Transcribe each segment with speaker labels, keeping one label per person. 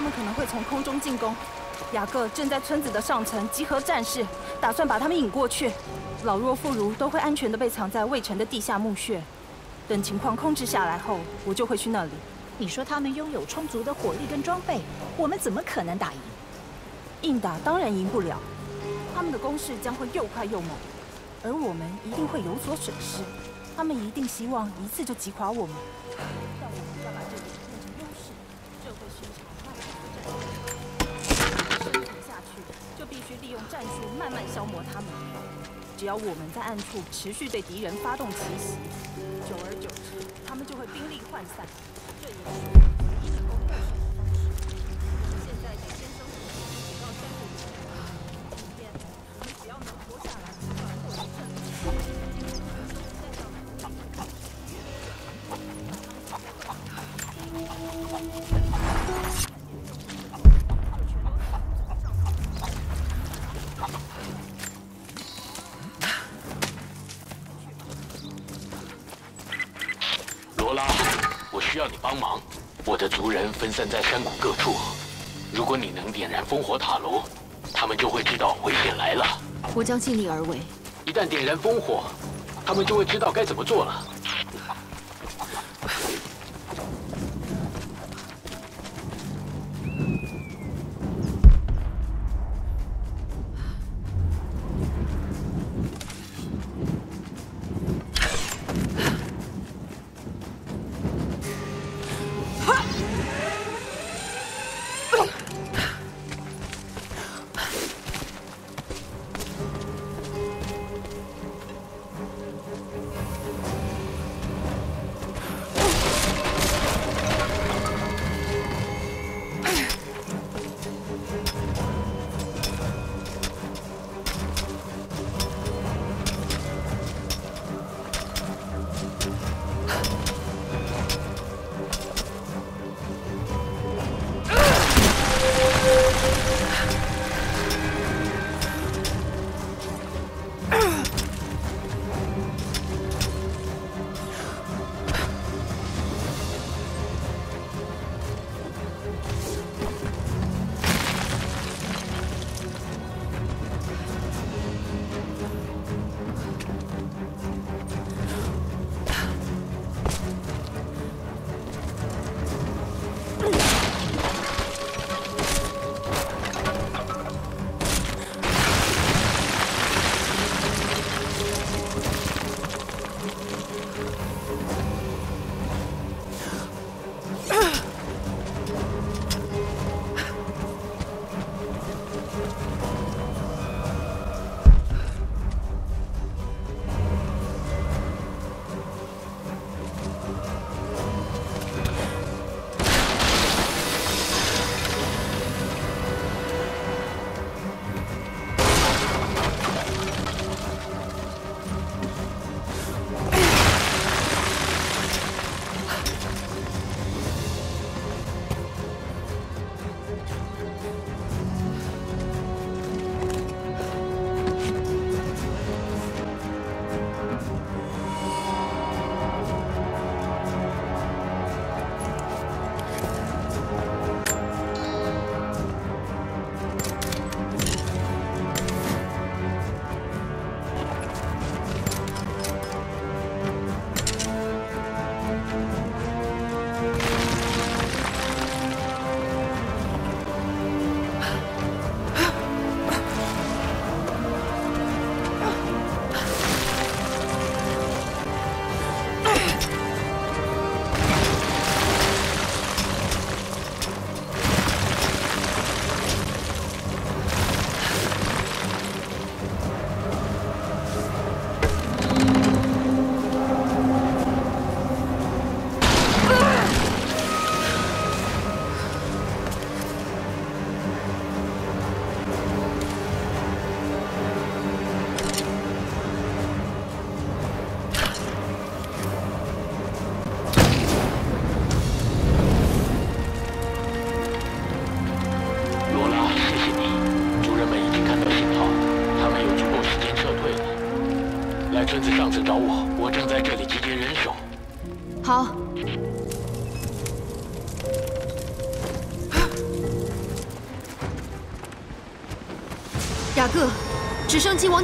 Speaker 1: 他们可能会从空中进攻。雅各正在村子的上层集合战士，打算把他们引过去。老弱妇孺都会安全的被藏在卫城的地下墓穴。等情况控制下来后，我就会去那里。
Speaker 2: 你说他们拥有充足的火力跟装备，我们怎么可能打赢？
Speaker 1: 硬打当然赢不了，他们的攻势将会又快又猛，而我们一定会有所损失。他们一定希望一次就击垮我们，须利用战术慢慢消磨他们。只要我们在暗处持续对敌人发动奇袭，久而久之，他们就会兵力涣散。这也是
Speaker 3: 需要你帮忙。我的族人分散在山谷各处，如果你能点燃烽火塔楼，他们就会知道危险来了。
Speaker 4: 我将尽力而为。
Speaker 3: 一旦点燃烽火，他们就会知道该怎么做了。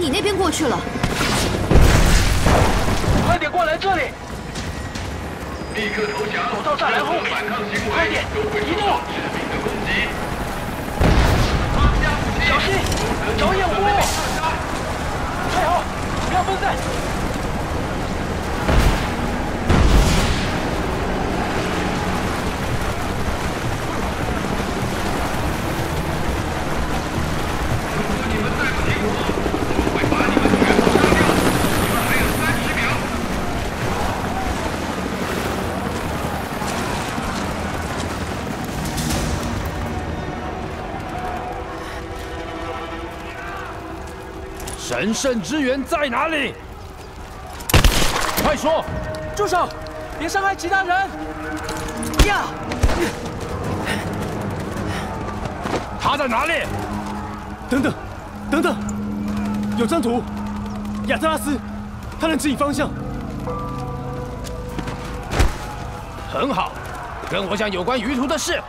Speaker 3: 你
Speaker 4: 那边过去了。
Speaker 3: 快点过来这里！
Speaker 5: 立刻投降！
Speaker 3: 走到栅栏后面快点
Speaker 5: 就会
Speaker 3: 一路
Speaker 5: 受到致命的攻击。
Speaker 3: 小心，找掩护！太好，不要分散。
Speaker 6: 神圣之源在哪里？快说！
Speaker 3: 住手！别伤害其他人！呀！
Speaker 6: 他在哪里？
Speaker 7: 等等，等等，有张图，亚特拉斯，他能指引方向。
Speaker 6: 很好，跟我讲有关鱼图的事。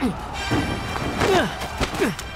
Speaker 3: 我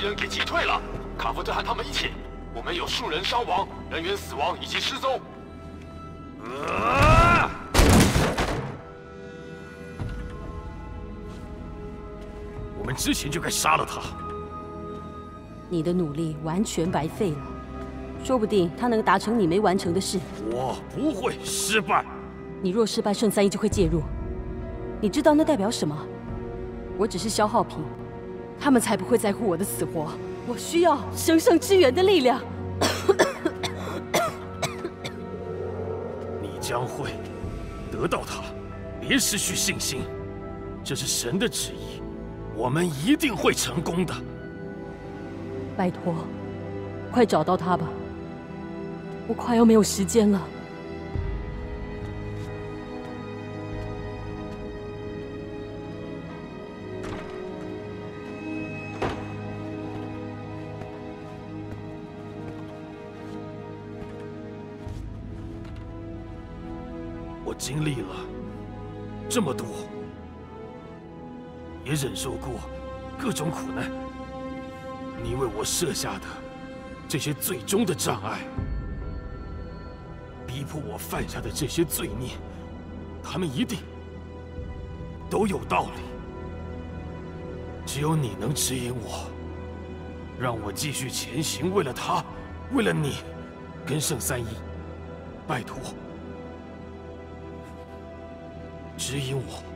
Speaker 5: 人给
Speaker 3: 击退了。卡夫特和他们一起，我们有数人伤亡，人员死亡以及失踪。
Speaker 6: 啊！我们之前就该杀了他。
Speaker 8: 你的努力完全白费了，说不定他能达成你没完成的事。
Speaker 6: 我不会失败。
Speaker 8: 你若失败，圣三一就会介入。你知道那代表什么？我只是消耗品，他们才不会在乎我的死活。我需要神圣之源的力量。
Speaker 6: 你将会得到它，别失去信心。这是神的旨意，我们一定会成功的。
Speaker 8: 拜托，快找到他吧！我快要没有时间了。
Speaker 6: 经历了这么多，也忍受过各种苦难。你为我设下的这些最终的障碍，逼迫我犯下的这些罪孽，他们一定都有道理。只有你能指引我，让我继续前行。为了他，为了你，跟圣三一，拜托。指引我。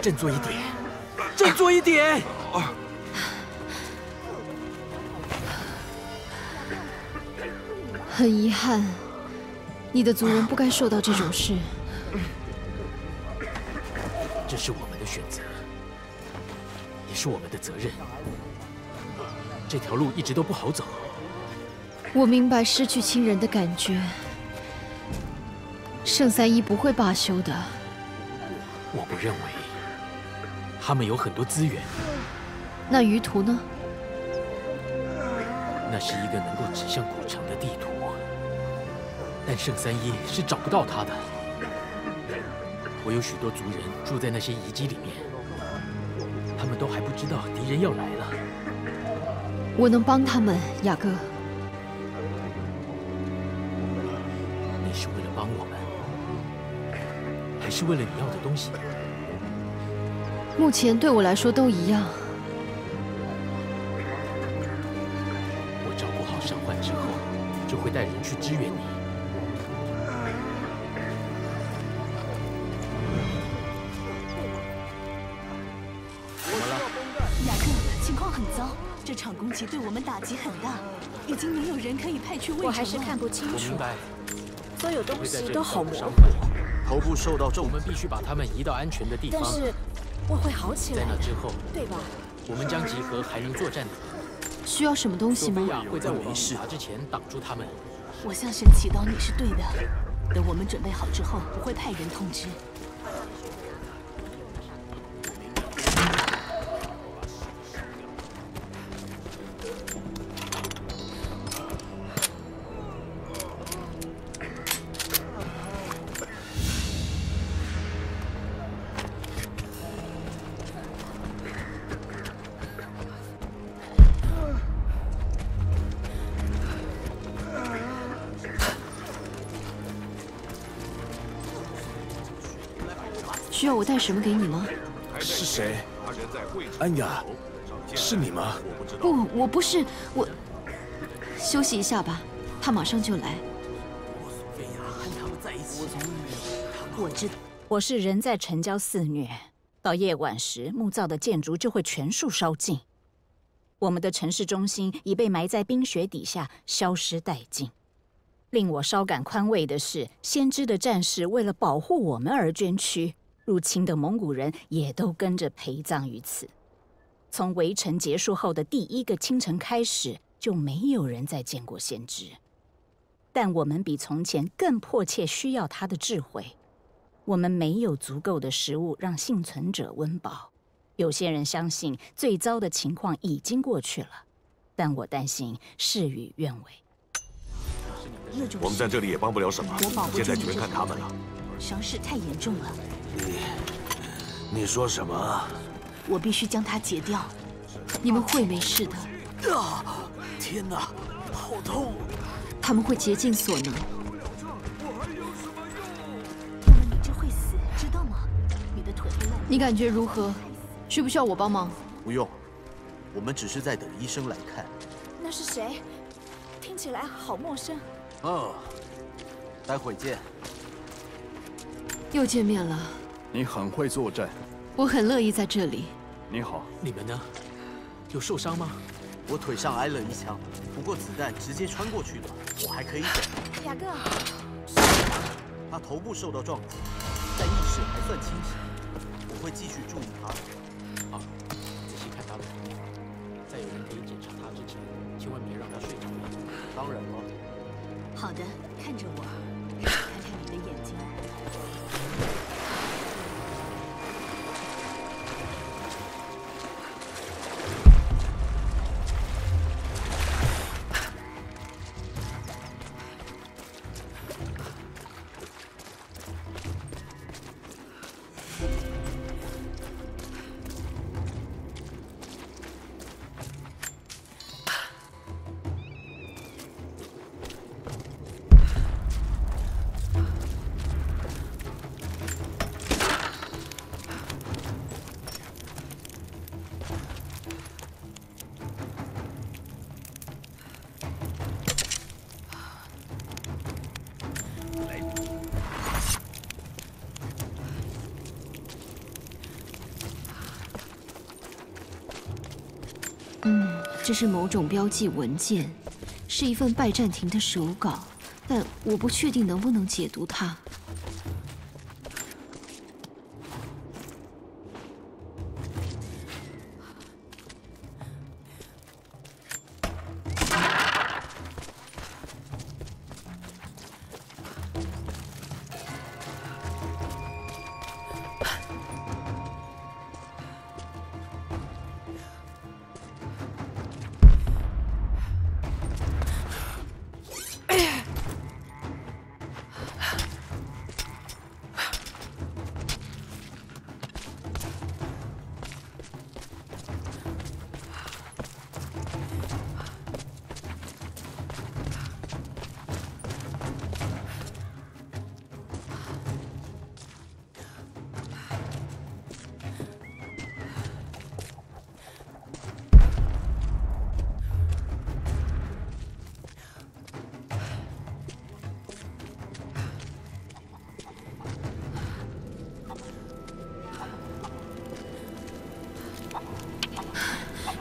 Speaker 7: 振作一点，振作一点！
Speaker 4: 很遗憾，你的族人不该受到这种事。
Speaker 3: 这是我们的选择，也是我们的责任。这条路一直都不好走。
Speaker 4: 我明白失去亲人的感觉，圣三一不会罢休的。
Speaker 3: 我不认为他们有很多资源，
Speaker 4: 那于途呢？
Speaker 3: 那是一个能够指向古城的地图，但圣三一是找不到它的。我有许多族人住在那些遗迹里面，他们都还不知道敌人要来了。
Speaker 4: 我能帮他们，雅各。
Speaker 3: 还是为了你要的东西？
Speaker 4: 目前对我来说都一样。
Speaker 3: 我照顾好伤患之后，就会带人去支援你。
Speaker 2: 情况很糟，这场攻击对我们打击很大，已经没有人可以派去卫城
Speaker 1: 我还是看不清楚，所有东西都好模糊。
Speaker 3: 头部受到重，我们必须把他们移到安全的地方。
Speaker 1: 但是我会好起来
Speaker 3: 在那之后，
Speaker 1: 对吧？
Speaker 3: 我们将集合还能作战的。
Speaker 4: 需要什么东西吗？
Speaker 3: 亚会在我们抵达之前挡住他们。
Speaker 2: 我向神祈祷你是对的。等我们准备好之后，我会派人通知。
Speaker 4: 需要我带什么给你吗？
Speaker 6: 是谁？安雅，是你吗？
Speaker 4: 不，我不是我。休息一下吧，他马上就来。
Speaker 2: 我知道，
Speaker 9: 我是人在城郊肆虐，到夜晚时木造的建筑就会全数烧尽。我们的城市中心已被埋在冰雪底下，消失殆尽。令我稍感宽慰的是，先知的战士为了保护我们而捐躯，入侵的蒙古人也都跟着陪葬于此。从围城结束后的第一个清晨开始，就没有人再见过先知。但我们比从前更迫切需要他的智慧。我们没有足够的食物让幸存者温饱。有些人相信最糟的情况已经过去了，但我担心事与愿违。
Speaker 10: 我们在这里也帮不了什么，
Speaker 2: 我保不
Speaker 10: 现在全看他们了。
Speaker 2: 伤势太严重了，
Speaker 10: 你你说什么？
Speaker 2: 我必须将它解掉。
Speaker 4: 你们会没事的，
Speaker 10: 啊！天哪，好痛！
Speaker 4: 他们会竭尽所能。
Speaker 2: 那么你就会死，知道吗？你的腿烂。
Speaker 4: 你感觉如何？需不需要我帮忙？
Speaker 11: 不用，我们只是在等医生来看。
Speaker 2: 那是谁？听起来好陌生。
Speaker 11: 哦，待会见。
Speaker 4: 又见面了，
Speaker 12: 你很会作战。
Speaker 4: 我很乐意在这里。
Speaker 12: 你好，
Speaker 3: 你们呢？有受伤吗？
Speaker 11: 我腿上挨了一枪，不过子弹直接穿过去了，我还可以走。
Speaker 2: 雅各，
Speaker 11: 他头部受到撞击，但意识还算清醒。我会继续注意他。
Speaker 3: 好，仔细看他的头。在有人可以检查他之前，千万别让他睡着了。
Speaker 11: 当然了。
Speaker 2: 好的，看着我
Speaker 4: 这是某种标记文件，是一份拜占庭的手稿，但我不确定能不能解读它。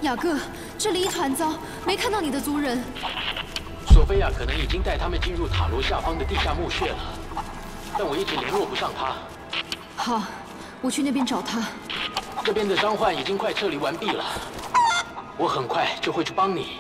Speaker 4: 雅各，这里一团糟，没看到你的族人。
Speaker 3: 索菲亚可能已经带他们进入塔楼下方的地下墓穴了，但我一直联络不上他。
Speaker 4: 好，我去那边找他。
Speaker 3: 这边的伤患已经快撤离完毕了，我很快就会去帮你。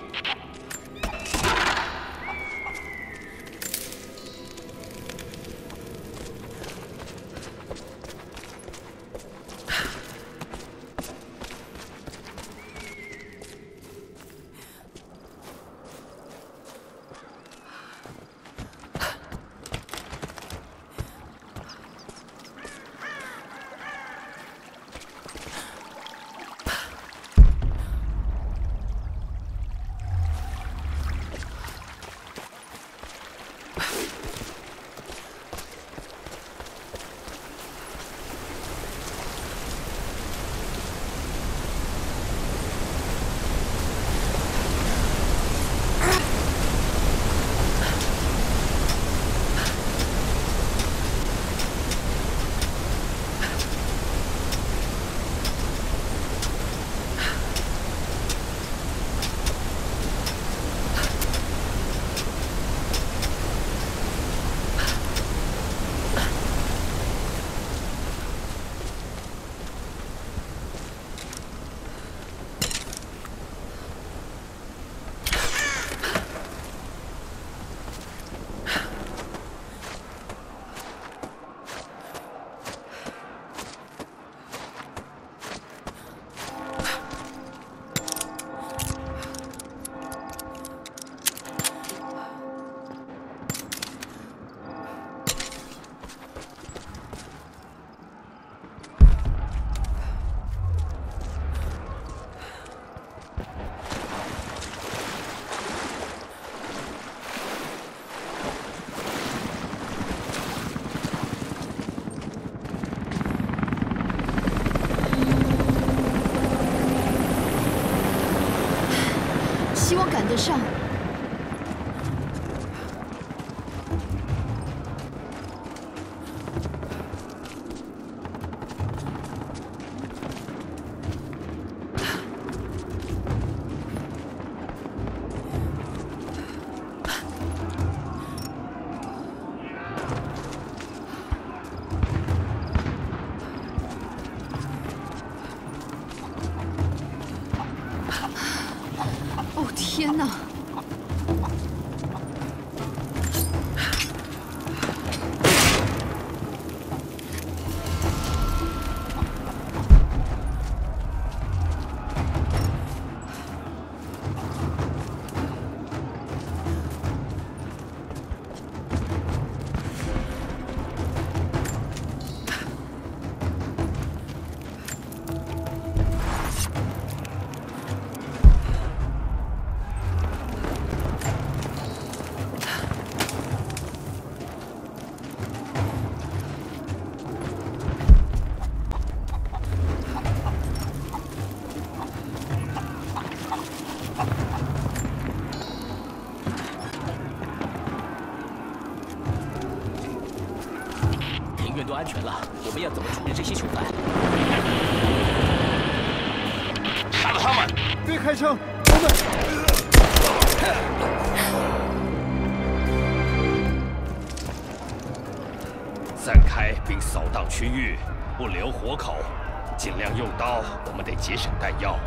Speaker 5: 区域不留活口尽量用刀我们得节省弹药。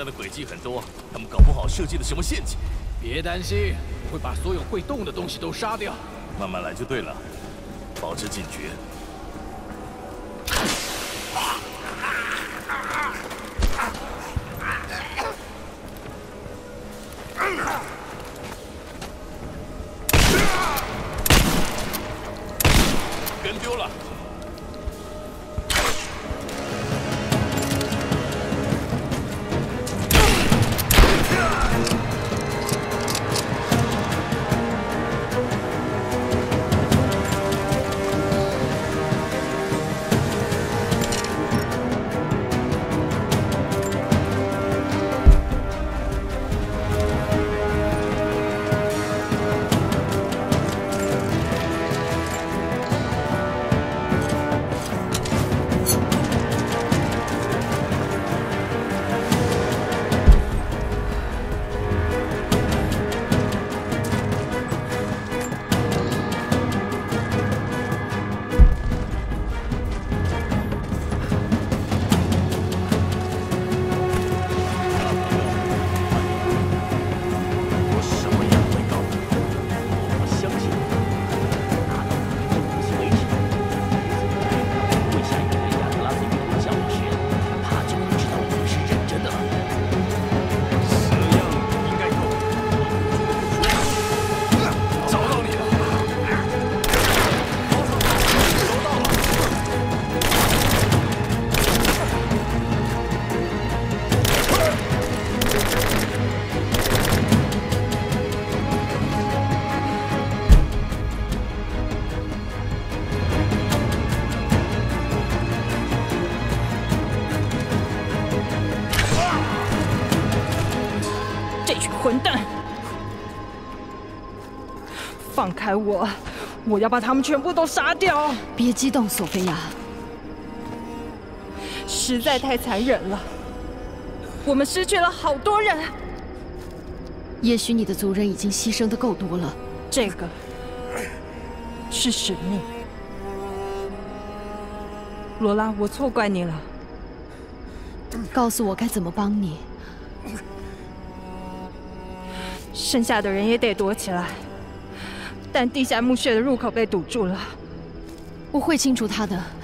Speaker 6: 这
Speaker 13: 些混蛋的诡计很多，他们搞不好设计了什么陷阱。
Speaker 3: 别担心，我会把所有会动的东西都杀掉。
Speaker 13: 慢慢来就对了，保持警觉。
Speaker 1: 我！我要把他们全部都杀掉！
Speaker 4: 别激动，索菲亚。
Speaker 1: 实在太残忍了，我们失去了好多人。
Speaker 4: 也许你的族人已经牺牲的够多了。
Speaker 1: 这个是使命。罗拉，我错怪你了。
Speaker 4: 告诉我该怎么帮你。
Speaker 1: 剩下的人也得躲起来，但地下墓穴的入口被堵住了。
Speaker 4: 我会清除它的。